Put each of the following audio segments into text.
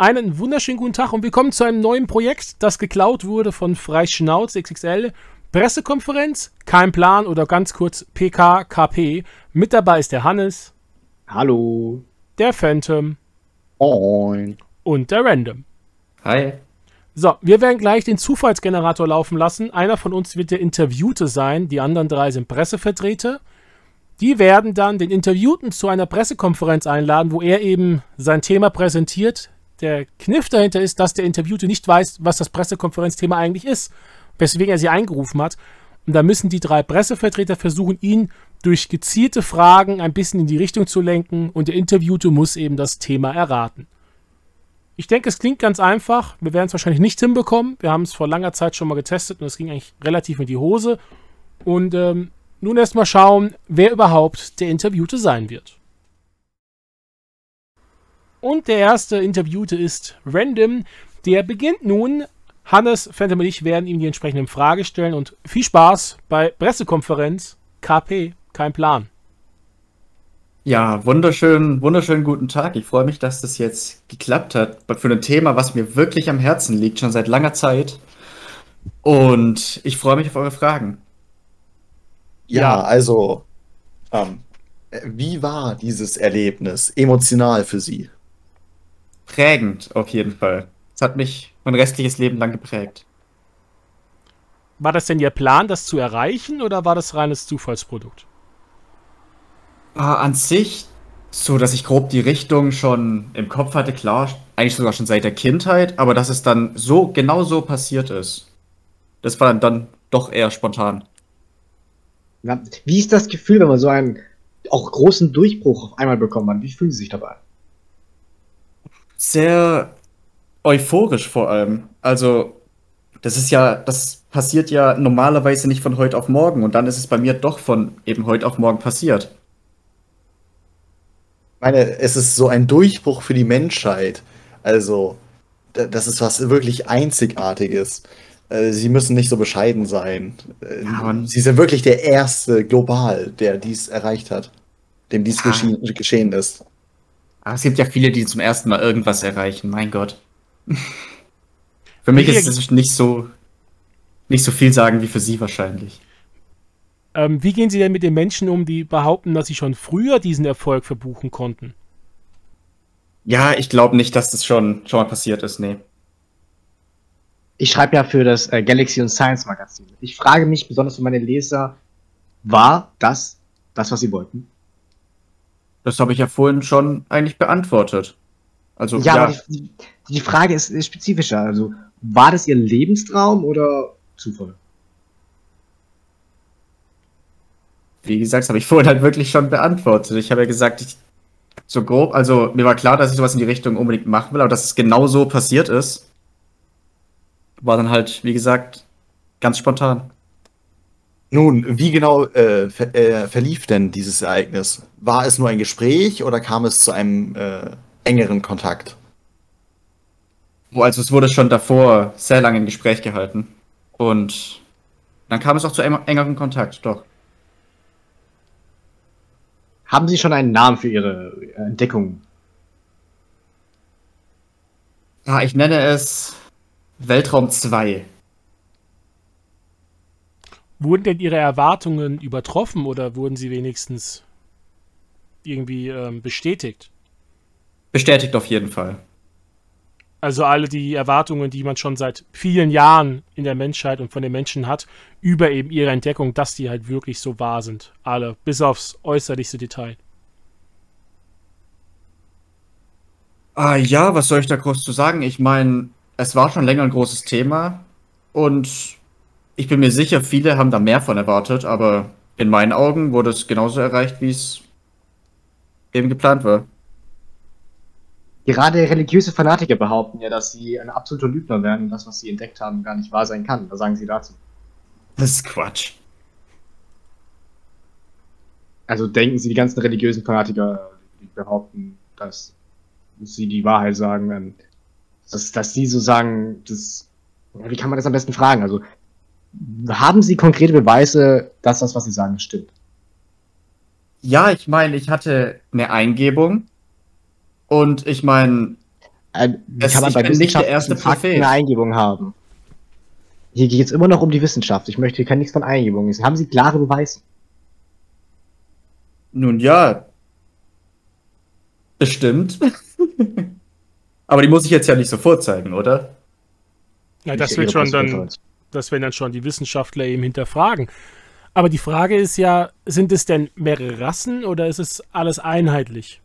Einen wunderschönen guten Tag und willkommen zu einem neuen Projekt, das geklaut wurde von Freischnauz XXL. Pressekonferenz, kein Plan oder ganz kurz PKKP. Mit dabei ist der Hannes. Hallo. Der Phantom. Moin. Und der Random. Hi. So, wir werden gleich den Zufallsgenerator laufen lassen. Einer von uns wird der Interviewte sein, die anderen drei sind Pressevertreter. Die werden dann den Interviewten zu einer Pressekonferenz einladen, wo er eben sein Thema präsentiert. Der Kniff dahinter ist, dass der Interviewte nicht weiß, was das Pressekonferenzthema eigentlich ist, weswegen er sie eingerufen hat. Und da müssen die drei Pressevertreter versuchen, ihn durch gezielte Fragen ein bisschen in die Richtung zu lenken und der Interviewte muss eben das Thema erraten. Ich denke, es klingt ganz einfach. Wir werden es wahrscheinlich nicht hinbekommen. Wir haben es vor langer Zeit schon mal getestet und es ging eigentlich relativ in die Hose. Und ähm, nun erstmal schauen, wer überhaupt der Interviewte sein wird. Und der erste Interviewte ist Random. Der beginnt nun. Hannes, Phantom und ich werden ihm die entsprechenden Fragen stellen und viel Spaß bei Pressekonferenz KP. Kein Plan. Ja, wunderschön, wunderschönen guten Tag. Ich freue mich, dass das jetzt geklappt hat. Für ein Thema, was mir wirklich am Herzen liegt, schon seit langer Zeit. Und ich freue mich auf eure Fragen. Ja, also, ähm, wie war dieses Erlebnis emotional für Sie? Prägend, auf jeden Fall. Es hat mich mein restliches Leben lang geprägt. War das denn Ihr Plan, das zu erreichen, oder war das reines Zufallsprodukt? Ah, an sich, so dass ich grob die Richtung schon im Kopf hatte, klar, eigentlich sogar schon seit der Kindheit, aber dass es dann so genau so passiert ist, das war dann, dann doch eher spontan. Wie ist das Gefühl, wenn man so einen auch großen Durchbruch auf einmal bekommt? Wie fühlen Sie sich dabei? Sehr euphorisch vor allem. Also, das ist ja, das passiert ja normalerweise nicht von heute auf morgen und dann ist es bei mir doch von eben heute auf morgen passiert meine, es ist so ein Durchbruch für die Menschheit. Also, das ist was wirklich Einzigartiges. Äh, sie müssen nicht so bescheiden sein. Äh, ja, Sie sind wirklich der Erste global, der dies erreicht hat, dem dies ja. geschehen, geschehen ist. Aber es gibt ja viele, die zum ersten Mal irgendwas erreichen, mein Gott. für mich ist es nicht so, nicht so viel sagen wie für Sie wahrscheinlich. Ähm, wie gehen Sie denn mit den Menschen um, die behaupten, dass sie schon früher diesen Erfolg verbuchen konnten? Ja, ich glaube nicht, dass das schon, schon mal passiert ist, nee. Ich schreibe ja für das äh, Galaxy und Science Magazin. Ich frage mich besonders für meine Leser, war das das, was sie wollten? Das habe ich ja vorhin schon eigentlich beantwortet. Also, ja, ja. Die, die, Frage ist, ist spezifischer. Also, war das ihr Lebenstraum oder Zufall? wie gesagt, das habe ich vorhin halt wirklich schon beantwortet. Ich habe ja gesagt, ich, so grob, also mir war klar, dass ich sowas in die Richtung unbedingt machen will, aber dass es genau so passiert ist, war dann halt, wie gesagt, ganz spontan. Nun, wie genau äh, ver äh, verlief denn dieses Ereignis? War es nur ein Gespräch oder kam es zu einem äh, engeren Kontakt? Oh, also es wurde schon davor sehr lange im Gespräch gehalten. Und dann kam es auch zu einem engeren Kontakt, doch. Haben Sie schon einen Namen für Ihre Entdeckung? Ja, ich nenne es Weltraum 2. Wurden denn Ihre Erwartungen übertroffen oder wurden sie wenigstens irgendwie ähm, bestätigt? Bestätigt auf jeden Fall. Also alle die Erwartungen, die man schon seit vielen Jahren in der Menschheit und von den Menschen hat, über eben ihre Entdeckung, dass die halt wirklich so wahr sind. Alle, bis aufs äußerlichste Detail. Ah ja, was soll ich da groß zu sagen? Ich meine, es war schon länger ein großes Thema und ich bin mir sicher, viele haben da mehr von erwartet, aber in meinen Augen wurde es genauso erreicht, wie es eben geplant war. Gerade religiöse Fanatiker behaupten ja, dass sie ein absoluter Lügner wären und das, was sie entdeckt haben, gar nicht wahr sein kann. Was sagen Sie dazu? Das ist Quatsch. Also denken Sie, die ganzen religiösen Fanatiker, die behaupten, dass sie die Wahrheit sagen, dass, dass sie so sagen, das, wie kann man das am besten fragen? Also, haben Sie konkrete Beweise, dass das, was Sie sagen, stimmt? Ja, ich meine, ich hatte eine Eingebung, und ich meine, Äh, es, kann man bei nicht der erste eine Eingebung haben. Hier geht es immer noch um die Wissenschaft. Ich möchte hier kann nichts von Eingebungen. Haben Sie klare Beweise? Nun ja. Bestimmt. Aber die muss ich jetzt ja nicht sofort zeigen, oder? Ja, das wird schon dann, das werden dann schon die Wissenschaftler eben hinterfragen. Aber die Frage ist ja, sind es denn mehrere Rassen oder ist es alles einheitlich?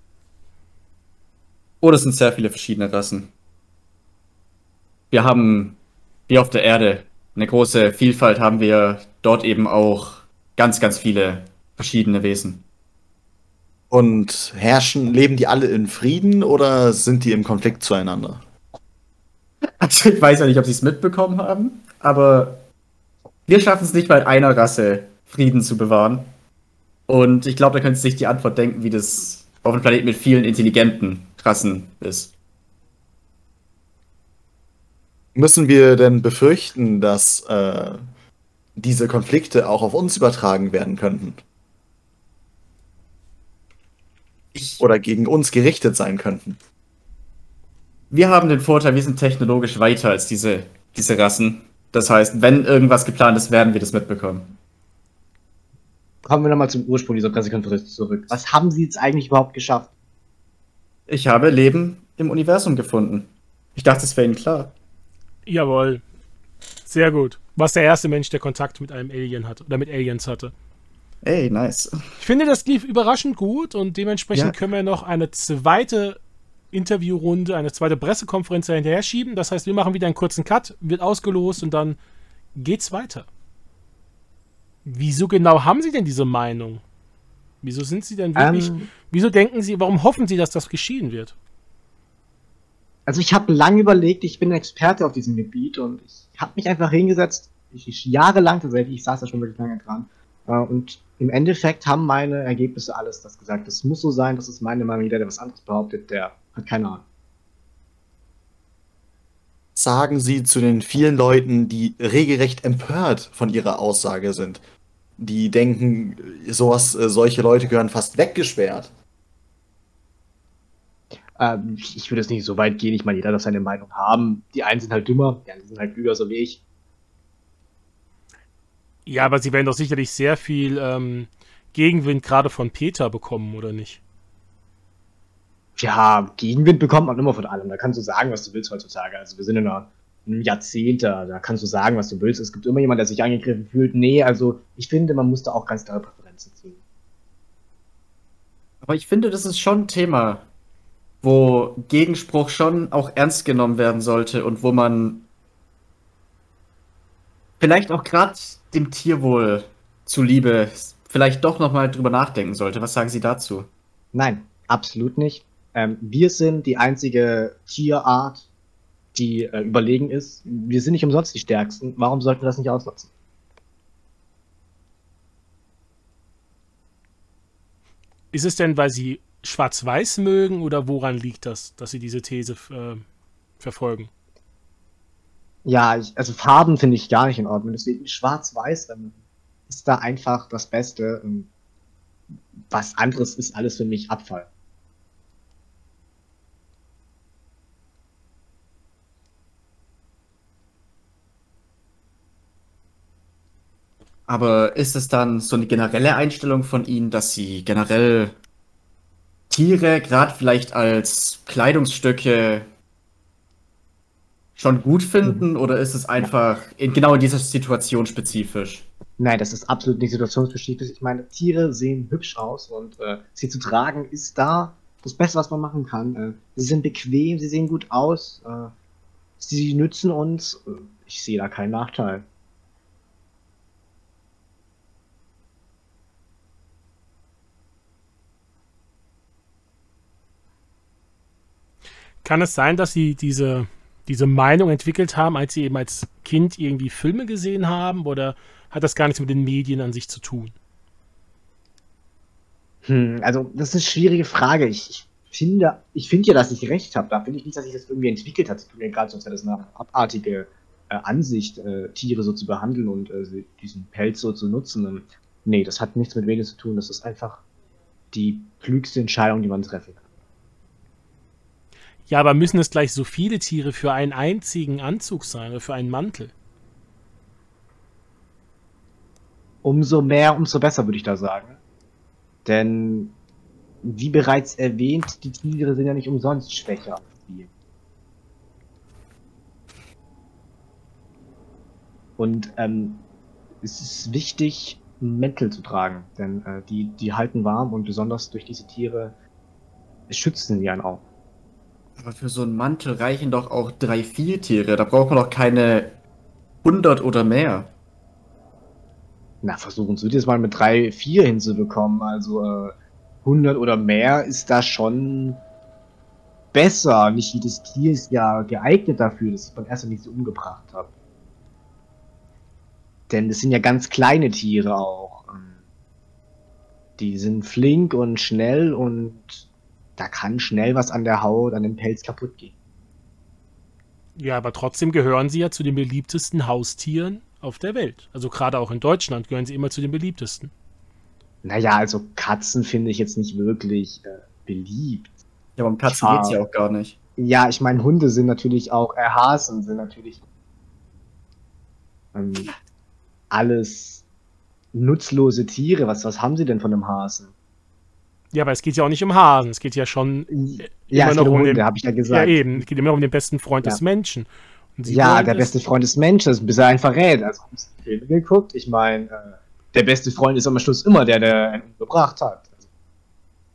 Oh, das sind sehr viele verschiedene Rassen. Wir haben, wie auf der Erde, eine große Vielfalt, haben wir dort eben auch ganz, ganz viele verschiedene Wesen. Und herrschen, leben die alle in Frieden oder sind die im Konflikt zueinander? Also ich weiß ja nicht, ob sie es mitbekommen haben, aber wir schaffen es nicht mal einer Rasse Frieden zu bewahren. Und ich glaube, da können Sie sich die Antwort denken, wie das auf einem Planeten mit vielen intelligenten Rassen ist. Müssen wir denn befürchten, dass äh, diese Konflikte auch auf uns übertragen werden könnten? Ich Oder gegen uns gerichtet sein könnten? Wir haben den Vorteil, wir sind technologisch weiter als diese, diese Rassen. Das heißt, wenn irgendwas geplant ist, werden wir das mitbekommen. Kommen wir nochmal zum Ursprung dieser Pressekonferenz zurück. Was haben Sie jetzt eigentlich überhaupt geschafft? Ich habe Leben im Universum gefunden. Ich dachte, es wäre Ihnen klar. Jawohl. Sehr gut. Was der erste Mensch, der Kontakt mit einem Alien hatte oder mit Aliens hatte. Ey, nice. Ich finde, das lief überraschend gut und dementsprechend ja. können wir noch eine zweite Interviewrunde, eine zweite Pressekonferenz hinterher schieben. Das heißt, wir machen wieder einen kurzen Cut, wird ausgelost und dann geht's weiter. Wieso genau haben Sie denn diese Meinung? Wieso sind Sie denn wirklich. Ähm, wieso denken Sie, warum hoffen Sie, dass das geschehen wird? Also, ich habe lange überlegt, ich bin Experte auf diesem Gebiet und ich habe mich einfach hingesetzt, ich, ich, jahrelang tatsächlich, ich saß da schon wirklich lange dran. Äh, und im Endeffekt haben meine Ergebnisse alles das gesagt. Es muss so sein, das ist meine Meinung. Jeder, der was anderes behauptet, der hat keine Ahnung. Sagen Sie zu den vielen Leuten, die regelrecht empört von Ihrer Aussage sind die denken, sowas, äh, solche Leute gehören fast weggesperrt. Ähm, ich würde es nicht so weit gehen. Ich meine, jeder darf seine Meinung haben. Die einen sind halt dümmer, die anderen sind halt klüger, so wie ich. Ja, aber sie werden doch sicherlich sehr viel ähm, Gegenwind gerade von Peter bekommen, oder nicht? Ja, Gegenwind bekommt man immer von allem. Da kannst du sagen, was du willst heutzutage. Also wir sind in einer Jahrzehnte, da kannst du sagen, was du willst. Es gibt immer jemand, der sich angegriffen fühlt. Nee, also ich finde, man muss da auch ganz klare Präferenzen ziehen. Aber ich finde, das ist schon ein Thema, wo Gegenspruch schon auch ernst genommen werden sollte und wo man vielleicht auch gerade dem Tierwohl zuliebe vielleicht doch nochmal drüber nachdenken sollte. Was sagen Sie dazu? Nein, absolut nicht. Ähm, wir sind die einzige Tierart, die äh, überlegen ist. Wir sind nicht umsonst die Stärksten. Warum sollten wir das nicht ausnutzen? Ist es denn, weil sie schwarz-weiß mögen oder woran liegt das, dass sie diese These äh, verfolgen? Ja, ich, also Farben finde ich gar nicht in Ordnung. Deswegen schwarz-weiß ist da einfach das Beste. Was anderes ist alles für mich Abfall. Aber ist es dann so eine generelle Einstellung von Ihnen, dass Sie generell Tiere gerade vielleicht als Kleidungsstücke schon gut finden mhm. oder ist es einfach in, genau in dieser Situation spezifisch? Nein, das ist absolut nicht situationsspezifisch. Ich meine, Tiere sehen hübsch aus und äh, sie zu tragen ist da das Beste, was man machen kann. Äh, sie sind bequem, sie sehen gut aus, äh, sie nützen uns. Äh, ich sehe da keinen Nachteil. Kann es sein, dass sie diese, diese Meinung entwickelt haben, als sie eben als Kind irgendwie Filme gesehen haben? Oder hat das gar nichts mit den Medien an sich zu tun? Hm, also, das ist eine schwierige Frage. Ich, ich finde, ich finde ja, dass ich recht habe. Da finde ich nicht, dass sich das irgendwie entwickelt hat. Finde gerade sonst wäre das eine abartige äh, Ansicht, äh, Tiere so zu behandeln und äh, diesen Pelz so zu nutzen. Und, nee, das hat nichts mit Medien zu tun. Das ist einfach die klügste Entscheidung, die man treffen kann. Ja, aber müssen es gleich so viele Tiere für einen einzigen Anzug sein oder für einen Mantel? Umso mehr, umso besser, würde ich da sagen. Denn, wie bereits erwähnt, die Tiere sind ja nicht umsonst schwächer. Und ähm, es ist wichtig, Mäntel zu tragen, denn äh, die, die halten warm und besonders durch diese Tiere schützen die einen auch. Aber für so einen Mantel reichen doch auch drei, vier Tiere. Da braucht man doch keine 100 oder mehr. Na, versuchen Sie das mal mit drei, vier hinzubekommen. Also äh, 100 oder mehr ist da schon besser. Nicht jedes Tier ist ja geeignet dafür, dass ich beim ersten nicht so umgebracht habe. Denn es sind ja ganz kleine Tiere auch. Ähm, die sind flink und schnell und da kann schnell was an der Haut, an dem Pelz kaputt gehen. Ja, aber trotzdem gehören sie ja zu den beliebtesten Haustieren auf der Welt. Also gerade auch in Deutschland gehören sie immer zu den beliebtesten. Naja, also Katzen finde ich jetzt nicht wirklich äh, beliebt. Ja, aber um Katzen geht es ja auch gar nicht. Ja, ich meine, Hunde sind natürlich auch, äh, Hasen sind natürlich ähm, alles nutzlose Tiere. Was, was haben sie denn von einem Hasen? Ja, aber es geht ja auch nicht um Hasen. Es geht ja schon ja, immer noch um, um den, habe ich ja gesagt. Ja, eben. Es geht immer noch um den besten Freund ja. des Menschen. ja, der beste Freund des Menschen, bis er einen verrät. Also, haben Sie Filme geguckt? Ich meine, äh, der beste Freund ist am Schluss immer der, der einen umgebracht hat. Also,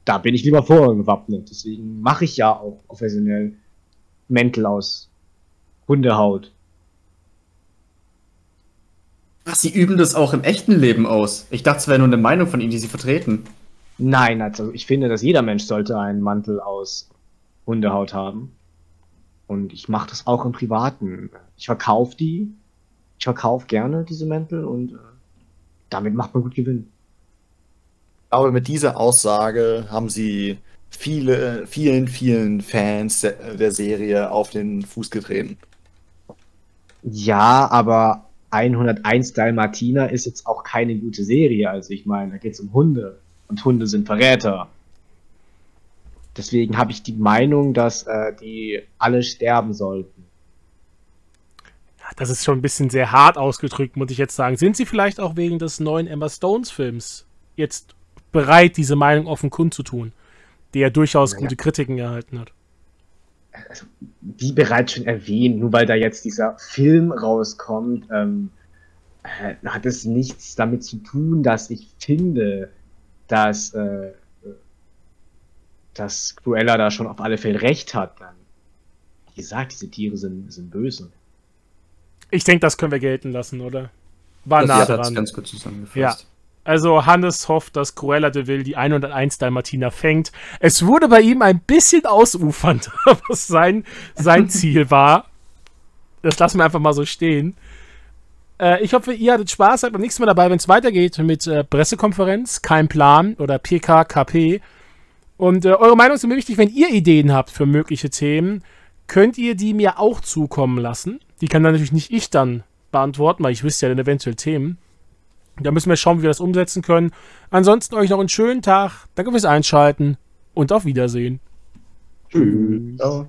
da bin ich lieber vorgewappnet. Deswegen mache ich ja auch professionell Mäntel aus Hundehaut. Ach, Sie üben das auch im echten Leben aus. Ich dachte, es wäre nur eine Meinung von Ihnen, die Sie vertreten. Nein, also ich finde, dass jeder Mensch sollte einen Mantel aus Hundehaut haben. Und ich mache das auch im Privaten. Ich verkaufe die. Ich verkaufe gerne diese Mäntel und äh, damit macht man gut Gewinn. Aber mit dieser Aussage haben sie viele, vielen, vielen Fans der, der Serie auf den Fuß getreten. Ja, aber 101 Dalmatiner ist jetzt auch keine gute Serie. Also ich meine, da geht es um Hunde und Hunde sind Verräter. Deswegen habe ich die Meinung, dass äh, die alle sterben sollten. Das ist schon ein bisschen sehr hart ausgedrückt, muss ich jetzt sagen. Sind Sie vielleicht auch wegen des neuen Emma Stones Films jetzt bereit, diese Meinung offen kundzutun, der ja durchaus ja. gute Kritiken erhalten hat? Also, wie bereits schon erwähnt, nur weil da jetzt dieser Film rauskommt, ähm, äh, hat es nichts damit zu tun, dass ich finde, dass, äh, dass Cruella da schon auf alle Fälle recht hat. Dann, wie gesagt, diese Tiere sind, sind böse. Ich denke, das können wir gelten lassen, oder? War nah dran. ganz gut zusammengefasst. Ja. Also Hannes hofft, dass Cruella de Vil die 101 Dalmatiner fängt. Es wurde bei ihm ein bisschen ausufernd, was sein, sein Ziel war. Das lassen wir einfach mal so stehen. Äh, ich hoffe, ihr hattet Spaß, seid beim nächsten Mal dabei, wenn es weitergeht mit äh, Pressekonferenz, kein Plan oder PKKP. Und äh, eure Meinung ist mir wichtig, wenn ihr Ideen habt für mögliche Themen, könnt ihr die mir auch zukommen lassen. Die kann dann natürlich nicht ich dann beantworten, weil ich wüsste ja dann eventuell Themen. Da müssen wir schauen, wie wir das umsetzen können. Ansonsten euch noch einen schönen Tag. Danke fürs Einschalten und auf Wiedersehen. Tschüss. Ciao.